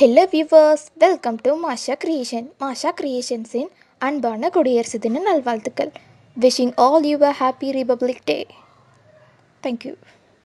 hello viewers welcome to Masha creation Masha ക്രിയേഷൻസിൻ അൻപാണ് കുടിയേറിച്ചതിന് നൽവാഴ്ത്തുക്കൾ wishing all your happy republic day thank U